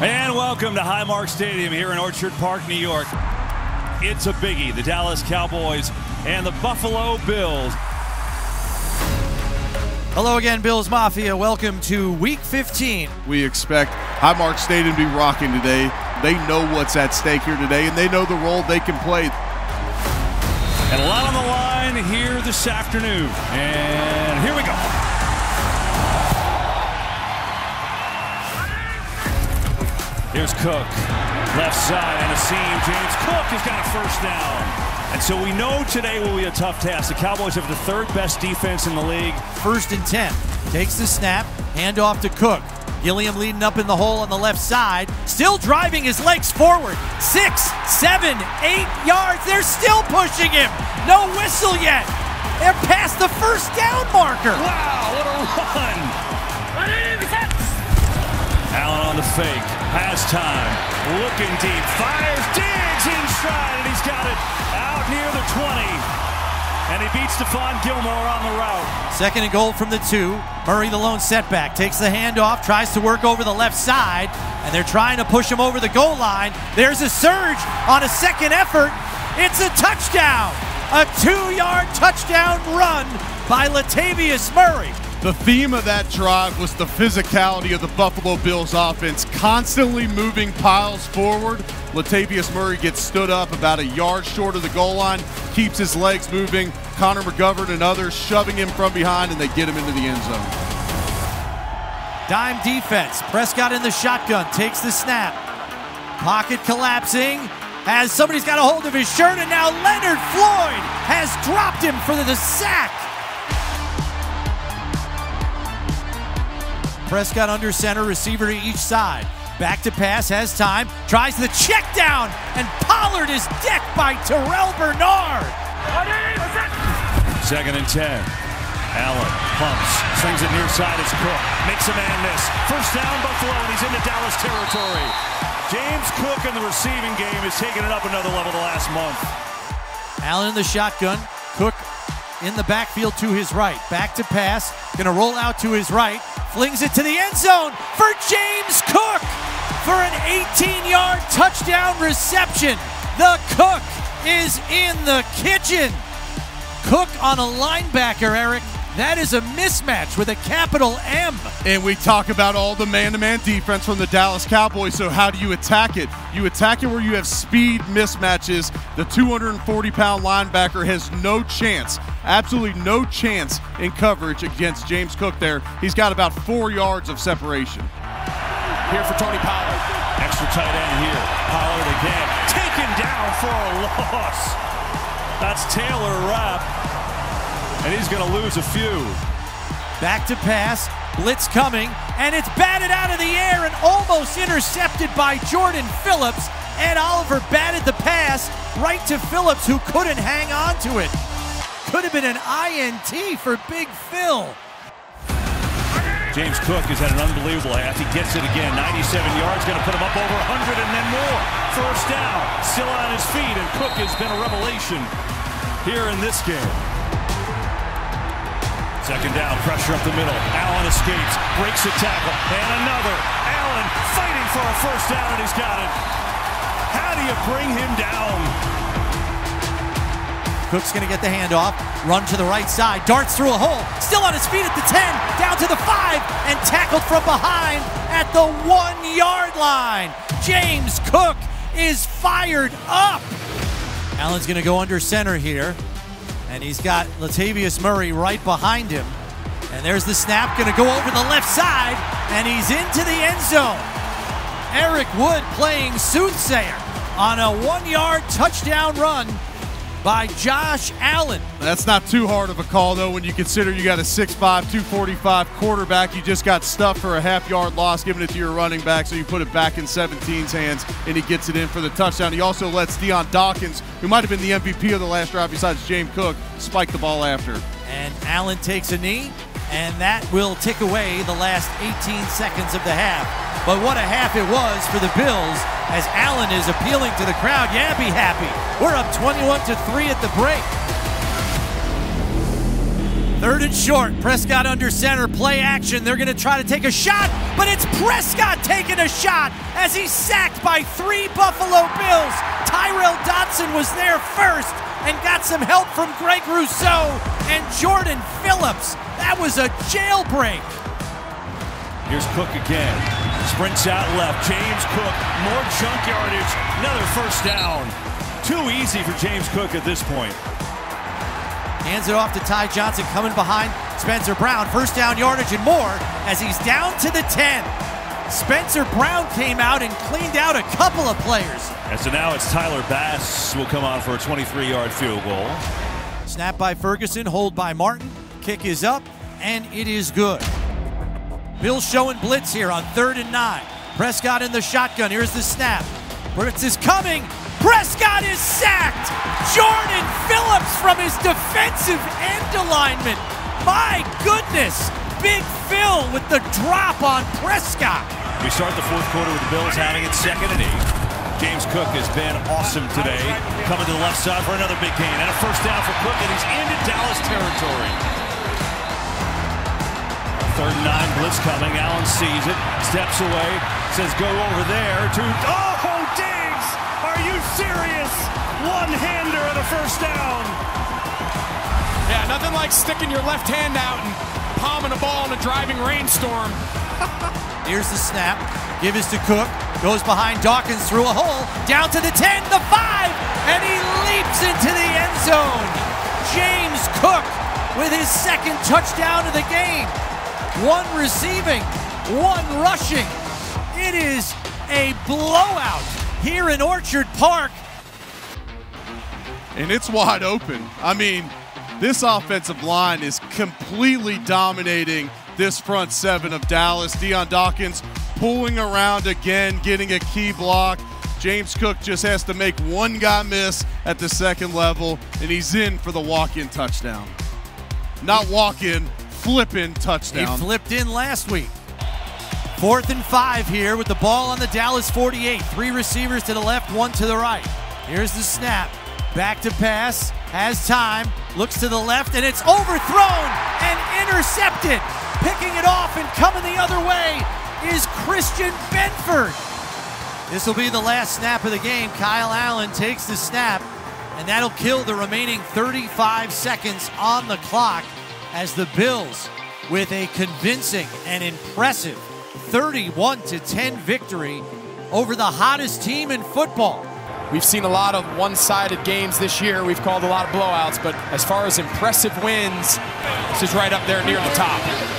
And welcome to Highmark Stadium here in Orchard Park, New York. It's a biggie. The Dallas Cowboys and the Buffalo Bills. Hello again, Bills Mafia. Welcome to Week 15. We expect Highmark Stadium to be rocking today. They know what's at stake here today, and they know the role they can play. And a lot on the line here this afternoon. And here we go. Here's Cook. Left side and a seam. James Cook has got a first down. And so we know today will be a tough task. The Cowboys have the third best defense in the league. First and 10. Takes the snap. Hand off to Cook. Gilliam leading up in the hole on the left side. Still driving his legs forward. Six, seven, eight yards. They're still pushing him. No whistle yet. They're past the first down marker. Wow, what a run. The fake. Has time. Looking deep. Fires. Diggs inside. and he's got it out near the 20. And he beats Stephon Gilmore on the route. Second and goal from the two. Murray, the lone setback, takes the handoff, tries to work over the left side, and they're trying to push him over the goal line. There's a surge on a second effort. It's a touchdown. A two yard touchdown run by Latavius Murray. The theme of that drive was the physicality of the Buffalo Bills offense, constantly moving piles forward. Latavius Murray gets stood up about a yard short of the goal line, keeps his legs moving. Connor McGovern and others shoving him from behind, and they get him into the end zone. Dime defense. Prescott in the shotgun, takes the snap. Pocket collapsing. Has somebody's got a hold of his shirt, and now Leonard Floyd has dropped him for the sack. Prescott under center, receiver to each side. Back to pass, has time, tries the check down, and Pollard is decked by Terrel Bernard. Second and 10. Allen pumps, swings it near side. It's Cook. Makes a man miss. First down, Buffalo, and he's into Dallas territory. James Cook in the receiving game is taking it up another level the last month. Allen in the shotgun. Cook in the backfield to his right. Back to pass. Gonna roll out to his right. Flings it to the end zone for James Cook for an 18 yard touchdown reception. The Cook is in the kitchen. Cook on a linebacker, Eric. That is a mismatch with a capital M. And we talk about all the man to man defense from the Dallas Cowboys. So, how do you attack it? You attack it where you have speed mismatches. The 240 pound linebacker has no chance, absolutely no chance in coverage against James Cook there. He's got about four yards of separation. Here for Tony Pollard. Extra tight end here. Pollard again. Taken down for a loss. That's Taylor Rapp and he's going to lose a few. Back to pass, blitz coming, and it's batted out of the air and almost intercepted by Jordan Phillips. Ed Oliver batted the pass right to Phillips, who couldn't hang on to it. Could have been an INT for Big Phil. James Cook has had an unbelievable half. He gets it again. 97 yards, going to put him up over 100 and then more. First down, still on his feet, and Cook has been a revelation here in this game. Second down, pressure up the middle. Allen escapes, breaks a tackle, and another. Allen fighting for a first down, and he's got it. How do you bring him down? Cook's going to get the handoff, run to the right side, darts through a hole, still on his feet at the 10, down to the 5, and tackled from behind at the one yard line. James Cook is fired up. Allen's going to go under center here. And he's got Latavius Murray right behind him. And there's the snap, going to go over the left side, and he's into the end zone. Eric Wood playing soothsayer on a one yard touchdown run by Josh Allen. That's not too hard of a call, though, when you consider you got a 6'5, 245 quarterback. You just got stuffed for a half yard loss, giving it to your running back, so you put it back in 17's hands, and he gets it in for the touchdown. He also lets Dion Dawkins, who might have been the MVP of the last drive besides James Cook, spike the ball after. And Allen takes a knee, and that will tick away the last 18 seconds of the half. But what a half it was for the Bills as Allen is appealing to the crowd. Yeah, be happy. We're up 21 to 3 at the break. Third and short. Prescott under center. Play action. They're going to try to take a shot, but it's Prescott taking a shot as he's sacked by three Buffalo Bills. Tyrel Dodson was there first and got some help from Greg Rousseau and Jordan Phillips. That was a jailbreak. Here's Cook again. Sprints out left. James Cook, more junk yardage. Another first down. Too easy for James Cook at this point. Hands it off to Ty Johnson coming behind Spencer Brown. First down yardage and more as he's down to the 10. Spencer Brown came out and cleaned out a couple of players. And so now it's Tyler Bass will come on for a 23 yard field goal. Snap by Ferguson, hold by Martin. Kick is up, and it is good. Bill showing blitz here on third and nine. Prescott in the shotgun. Here's the snap. Blitz is coming. Prescott is sacked. Jordan Phillips from his defensive end alignment. My goodness. Big Phil with the drop on Prescott. We start the fourth quarter with the Bills having it second and eight. James Cook has been awesome today. Coming to the left side for another big gain. And a first down for Cook, and he's into Dallas territory. Third and nine, blitz coming. Allen sees it, steps away, says go over there to. Oh, Diggs! Are you serious? One hander and a first down. Yeah, nothing like sticking your left hand out and palming a ball in a driving rainstorm. Here's the snap. Give is to Cook. Goes behind Dawkins through a hole. Down to the 10, the 5, and he leaps into the end zone. James Cook with his second touchdown of the game. One receiving, one rushing. It is a blowout here in Orchard Park. And it's wide open. I mean, this offensive line is completely dominating this front seven of Dallas. Dion Dawkins pulling around again, getting a key block. James Cook just has to make one guy miss at the second level, and he's in for the walk in touchdown. Not walk in, flip in touchdown. He flipped in last week. Fourth and five here with the ball on the Dallas 48. Three receivers to the left, one to the right. Here's the snap. Back to pass. Has time. Looks to the left, and it's overthrown and intercepted. Picking it off and coming the other way is Christian Benford. This will be the last snap of the game. Kyle Allen takes the snap, and that'll kill the remaining 35 seconds on the clock as the Bills, with a convincing and impressive 31 to 10 victory over the hottest team in football. We've seen a lot of one sided games this year. We've called a lot of blowouts, but as far as impressive wins, this is right up there near the top.